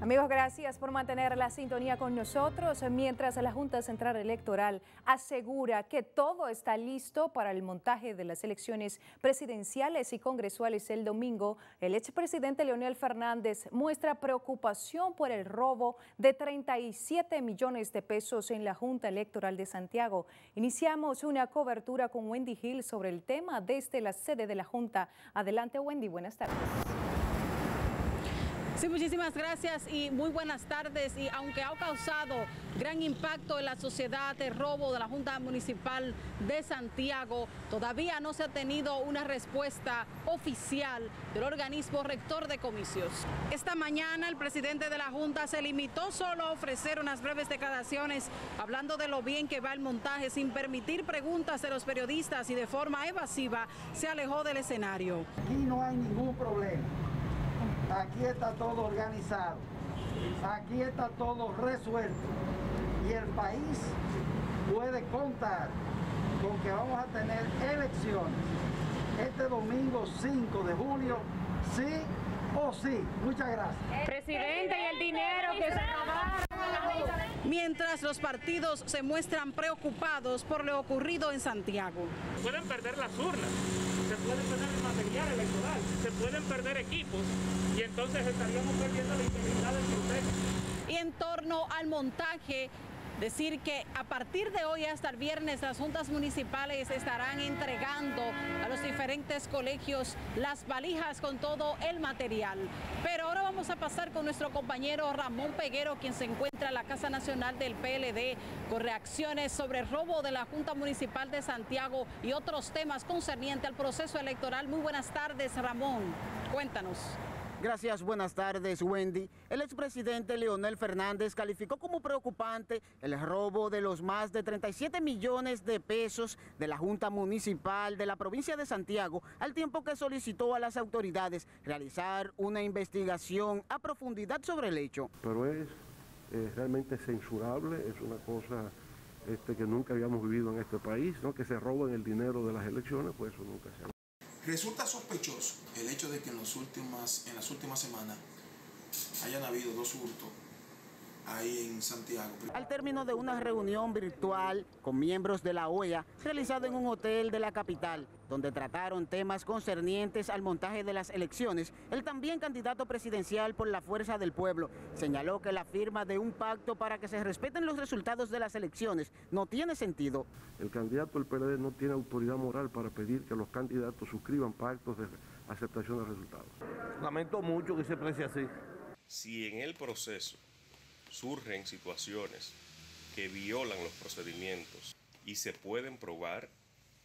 Amigos, gracias por mantener la sintonía con nosotros mientras la Junta Central Electoral asegura que todo está listo para el montaje de las elecciones presidenciales y congresuales el domingo. El expresidente Leonel Fernández muestra preocupación por el robo de 37 millones de pesos en la Junta Electoral de Santiago. Iniciamos una cobertura con Wendy Hill sobre el tema desde la sede de la Junta. Adelante, Wendy. Buenas tardes. Sí, muchísimas gracias y muy buenas tardes. Y aunque ha causado gran impacto en la sociedad el robo de la Junta Municipal de Santiago, todavía no se ha tenido una respuesta oficial del organismo rector de comicios. Esta mañana el presidente de la Junta se limitó solo a ofrecer unas breves declaraciones hablando de lo bien que va el montaje sin permitir preguntas de los periodistas y de forma evasiva se alejó del escenario. Aquí no hay ningún problema. Aquí está todo organizado. Aquí está todo resuelto. Y el país puede contar con que vamos a tener elecciones este domingo 5 de julio, sí o sí. Muchas gracias. Presidente, y el dinero que se robaron. Mientras los partidos se muestran preocupados por lo ocurrido en Santiago. Pueden perder las urnas, se puede perder el material electoral, se pueden perder equipos y entonces estaríamos perdiendo la integridad del proceso. Y en torno al montaje decir que a partir de hoy hasta el viernes las juntas municipales estarán entregando a los diferentes colegios las valijas con todo el material. Pero ahora vamos a pasar con nuestro compañero Ramón Peguero, quien se encuentra en la Casa Nacional del PLD, con reacciones sobre el robo de la Junta Municipal de Santiago y otros temas concernientes al proceso electoral. Muy buenas tardes, Ramón. Cuéntanos. Gracias, buenas tardes, Wendy. El expresidente Leonel Fernández calificó como preocupante el robo de los más de 37 millones de pesos de la Junta Municipal de la provincia de Santiago, al tiempo que solicitó a las autoridades realizar una investigación a profundidad sobre el hecho. Pero es realmente censurable, es una cosa este, que nunca habíamos vivido en este país, que se roben el dinero de las elecciones, pues eso nunca se ha Resulta sospechoso el hecho de que en, los últimas, en las últimas semanas hayan habido dos hurtos ahí en Santiago. Al término de una reunión virtual con miembros de la OEA realizada en un hotel de la capital, donde trataron temas concernientes al montaje de las elecciones, el también candidato presidencial por la Fuerza del Pueblo señaló que la firma de un pacto para que se respeten los resultados de las elecciones no tiene sentido. El candidato del PLD no tiene autoridad moral para pedir que los candidatos suscriban pactos de aceptación de resultados. Lamento mucho que se precie así. Si en el proceso surgen situaciones que violan los procedimientos y se pueden probar,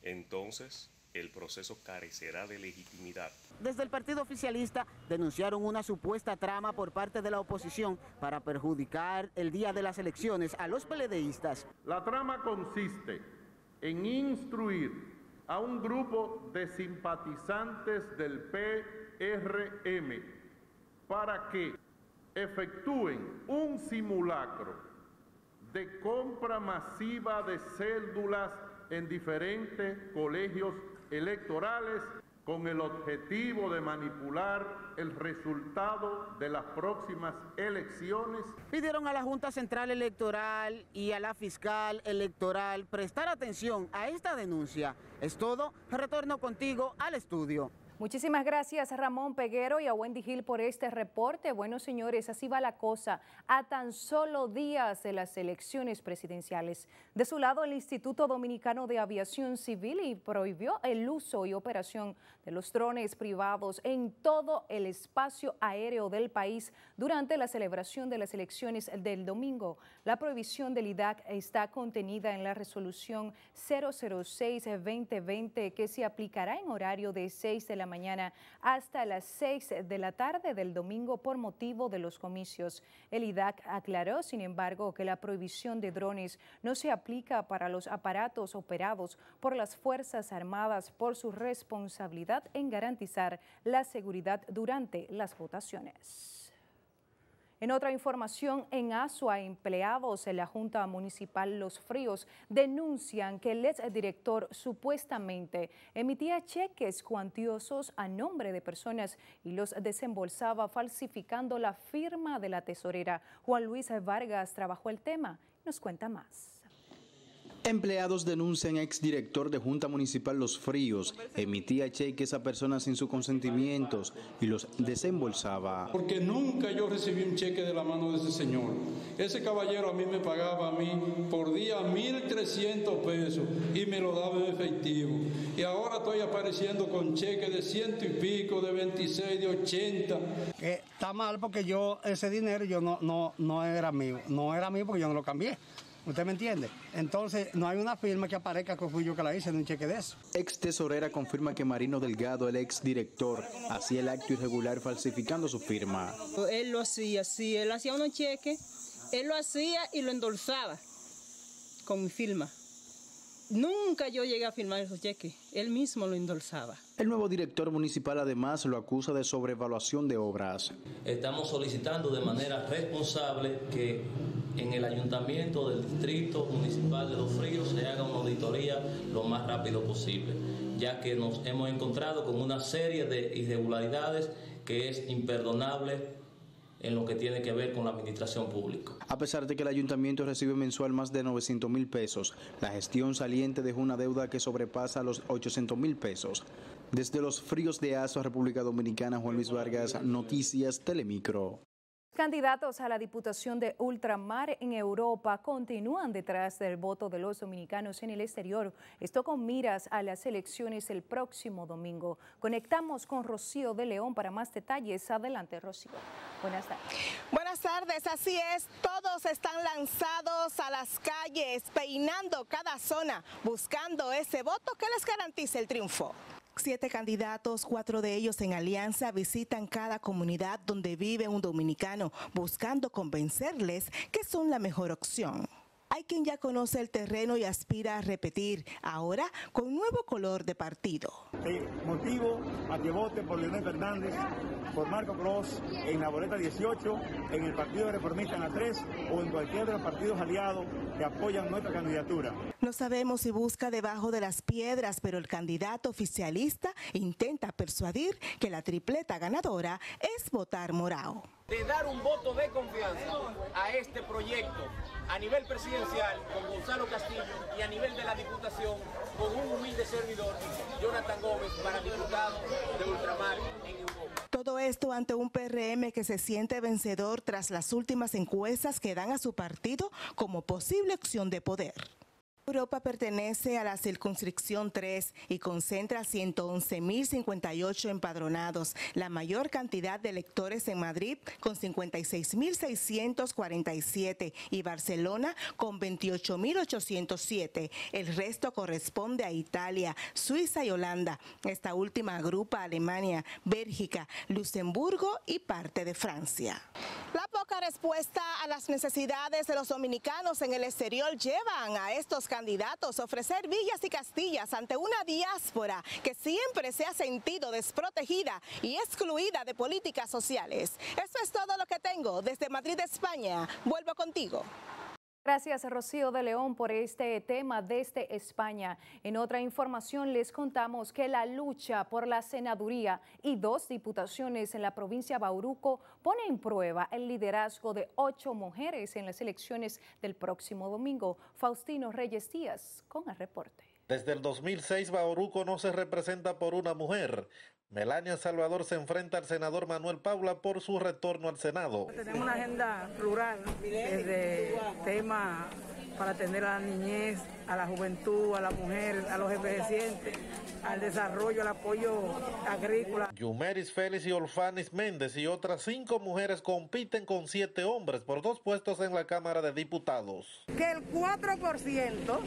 entonces el proceso carecerá de legitimidad. Desde el partido oficialista denunciaron una supuesta trama por parte de la oposición para perjudicar el día de las elecciones a los peledeístas. La trama consiste en instruir a un grupo de simpatizantes del PRM para que efectúen un simulacro de compra masiva de cédulas en diferentes colegios electorales con el objetivo de manipular el resultado de las próximas elecciones. Pidieron a la Junta Central Electoral y a la Fiscal Electoral prestar atención a esta denuncia. Es todo, retorno contigo al estudio. Muchísimas gracias Ramón Peguero y a Wendy Hill por este reporte. Bueno, señores, así va la cosa a tan solo días de las elecciones presidenciales. De su lado, el Instituto Dominicano de Aviación Civil y prohibió el uso y operación de los drones privados en todo el espacio aéreo del país durante la celebración de las elecciones del domingo. La prohibición del IDAC está contenida en la resolución 006-2020 que se aplicará en horario de 6 de la mañana hasta las 6 de la tarde del domingo por motivo de los comicios. El IDAC aclaró, sin embargo, que la prohibición de drones no se aplica para los aparatos operados por las Fuerzas Armadas por su responsabilidad en garantizar la seguridad durante las votaciones. En otra información, en Asua, empleados en la Junta Municipal Los Fríos denuncian que el exdirector supuestamente emitía cheques cuantiosos a nombre de personas y los desembolsaba falsificando la firma de la tesorera. Juan Luis Vargas trabajó el tema. Nos cuenta más. Empleados denuncian a exdirector de Junta Municipal Los Fríos, emitía cheques a personas sin sus consentimientos y los desembolsaba. Porque nunca yo recibí un cheque de la mano de ese señor. Ese caballero a mí me pagaba a mí por día 1.300 pesos y me lo daba en efectivo. Y ahora estoy apareciendo con cheques de ciento y pico, de 26, de 80. está mal porque yo ese dinero yo no, no, no era mío. No era mío porque yo no lo cambié. ¿Usted me entiende? Entonces, no hay una firma que aparezca que fui yo que la hice en un cheque de eso. Ex tesorera confirma que Marino Delgado, el ex director, hacía el acto irregular falsificando su firma. Él lo hacía, sí, él hacía unos cheques, él lo hacía y lo endulzaba con mi firma. Nunca yo llegué a firmar esos cheques, él mismo lo endulzaba. El nuevo director municipal además lo acusa de sobrevaluación de obras. Estamos solicitando de manera responsable que en el ayuntamiento del distrito municipal de Los Fríos se haga una auditoría lo más rápido posible, ya que nos hemos encontrado con una serie de irregularidades que es imperdonable en lo que tiene que ver con la administración pública. A pesar de que el ayuntamiento recibe mensual más de 900 mil pesos, la gestión saliente dejó una deuda que sobrepasa los 800 mil pesos. Desde los fríos de Aso, República Dominicana, Juan Luis Vargas, Noticias Telemicro. Candidatos a la Diputación de Ultramar en Europa continúan detrás del voto de los dominicanos en el exterior. Esto con miras a las elecciones el próximo domingo. Conectamos con Rocío de León para más detalles. Adelante, Rocío. Buenas tardes. Buenas tardes, así es. Todos están lanzados a las calles, peinando cada zona, buscando ese voto que les garantice el triunfo. Siete candidatos, cuatro de ellos en alianza, visitan cada comunidad donde vive un dominicano, buscando convencerles que son la mejor opción. Hay quien ya conoce el terreno y aspira a repetir, ahora con nuevo color de partido. motivo a que vote por Leonel Fernández, por Marco Cross, en la boleta 18, en el Partido Reformista en la 3 o en cualquier de los partidos aliados que apoyan nuestra candidatura. No sabemos si busca debajo de las piedras, pero el candidato oficialista intenta persuadir que la tripleta ganadora es votar morado de dar un voto de confianza a este proyecto a nivel presidencial con Gonzalo Castillo y a nivel de la Diputación con un humilde servidor, Jonathan Gómez, para diputado de Ultramar en. Todo esto ante un PRM que se siente vencedor tras las últimas encuestas que dan a su partido como posible opción de poder. Europa pertenece a la circunscripción 3 y concentra 111.058 empadronados, la mayor cantidad de electores en Madrid con 56.647 y Barcelona con 28.807. El resto corresponde a Italia, Suiza y Holanda. Esta última agrupa Alemania, Bélgica, Luxemburgo y parte de Francia. La poca respuesta a las necesidades de los dominicanos en el exterior llevan a estos candidatos a ofrecer villas y castillas ante una diáspora que siempre se ha sentido desprotegida y excluida de políticas sociales. Eso es todo lo que tengo desde Madrid, España. Vuelvo contigo. Gracias, Rocío de León, por este tema desde España. En otra información les contamos que la lucha por la senaduría y dos diputaciones en la provincia de Bauruco pone en prueba el liderazgo de ocho mujeres en las elecciones del próximo domingo. Faustino Reyes Díaz con el reporte. Desde el 2006, Bauruco no se representa por una mujer. Melania Salvador se enfrenta al senador Manuel Paula por su retorno al Senado. Tenemos una agenda rural, desde temas para atender a la niñez, a la juventud, a la mujer, a los envejecientes, al desarrollo, al apoyo agrícola. Yumeris Félix y Olfanis Méndez y otras cinco mujeres compiten con siete hombres por dos puestos en la Cámara de Diputados. Que el 4%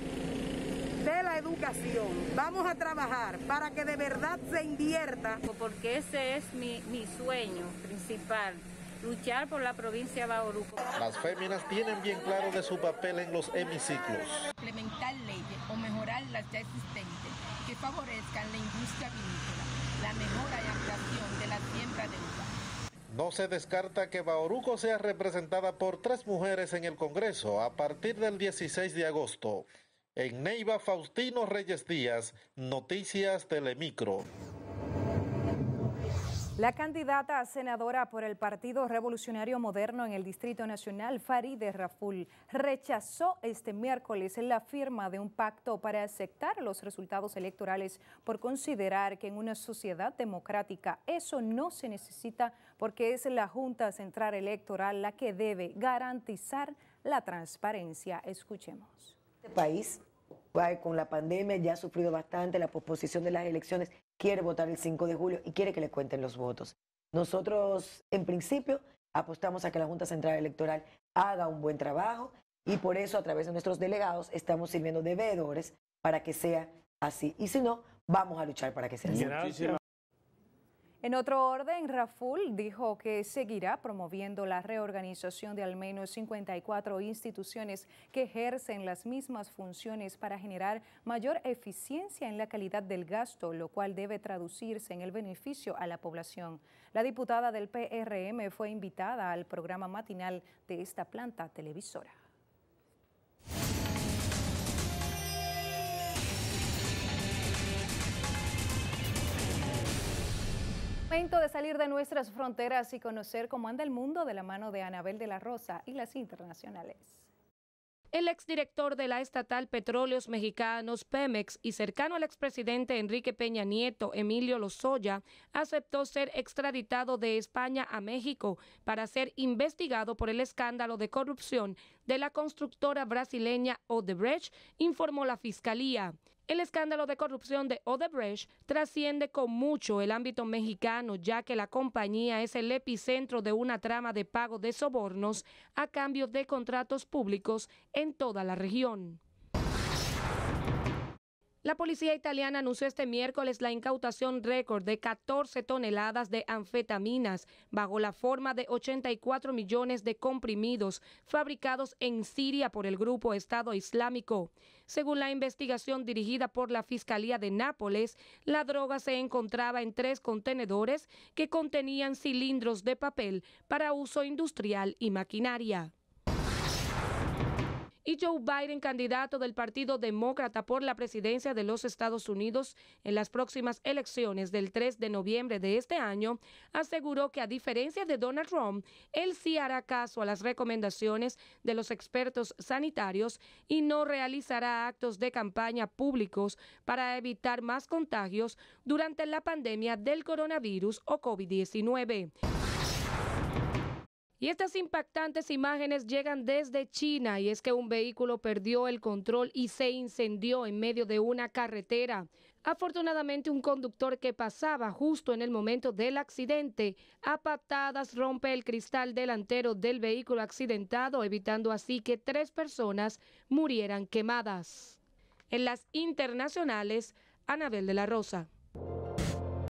de la educación. Vamos a trabajar para que de verdad se invierta. Porque ese es mi, mi sueño principal luchar por la provincia de Bauruco. Las féminas tienen bien claro de su papel en los hemiciclos. Implementar leyes o mejorar las ya existentes que favorezcan la industria vinícola, la mejora y ampliación de la siembra de uva No se descarta que Bauruco sea representada por tres mujeres en el Congreso a partir del 16 de agosto. En Neiva, Faustino Reyes Díaz, Noticias Telemicro. La candidata a senadora por el Partido Revolucionario Moderno en el Distrito Nacional, Farideh Raful, rechazó este miércoles la firma de un pacto para aceptar los resultados electorales por considerar que en una sociedad democrática eso no se necesita porque es la Junta Central Electoral la que debe garantizar la transparencia. Escuchemos. Este país con la pandemia ya ha sufrido bastante la posposición de las elecciones, quiere votar el 5 de julio y quiere que le cuenten los votos. Nosotros, en principio, apostamos a que la Junta Central Electoral haga un buen trabajo y por eso a través de nuestros delegados estamos sirviendo de veedores para que sea así. Y si no, vamos a luchar para que sea así. En otro orden, Raful dijo que seguirá promoviendo la reorganización de al menos 54 instituciones que ejercen las mismas funciones para generar mayor eficiencia en la calidad del gasto, lo cual debe traducirse en el beneficio a la población. La diputada del PRM fue invitada al programa matinal de esta planta televisora. Momento de salir de nuestras fronteras y conocer cómo anda el mundo de la mano de Anabel de la Rosa y las internacionales. El exdirector de la estatal Petróleos Mexicanos, Pemex, y cercano al expresidente Enrique Peña Nieto, Emilio Lozoya, aceptó ser extraditado de España a México para ser investigado por el escándalo de corrupción de la constructora brasileña Odebrecht, informó la Fiscalía. El escándalo de corrupción de Odebrecht trasciende con mucho el ámbito mexicano, ya que la compañía es el epicentro de una trama de pago de sobornos a cambio de contratos públicos en toda la región. La policía italiana anunció este miércoles la incautación récord de 14 toneladas de anfetaminas bajo la forma de 84 millones de comprimidos fabricados en Siria por el grupo Estado Islámico. Según la investigación dirigida por la Fiscalía de Nápoles, la droga se encontraba en tres contenedores que contenían cilindros de papel para uso industrial y maquinaria y Joe Biden, candidato del Partido Demócrata por la presidencia de los Estados Unidos en las próximas elecciones del 3 de noviembre de este año, aseguró que a diferencia de Donald Trump, él sí hará caso a las recomendaciones de los expertos sanitarios y no realizará actos de campaña públicos para evitar más contagios durante la pandemia del coronavirus o COVID-19. Y estas impactantes imágenes llegan desde China y es que un vehículo perdió el control y se incendió en medio de una carretera. Afortunadamente un conductor que pasaba justo en el momento del accidente a patadas rompe el cristal delantero del vehículo accidentado evitando así que tres personas murieran quemadas. En las internacionales, Anabel de la Rosa.